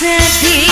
सखी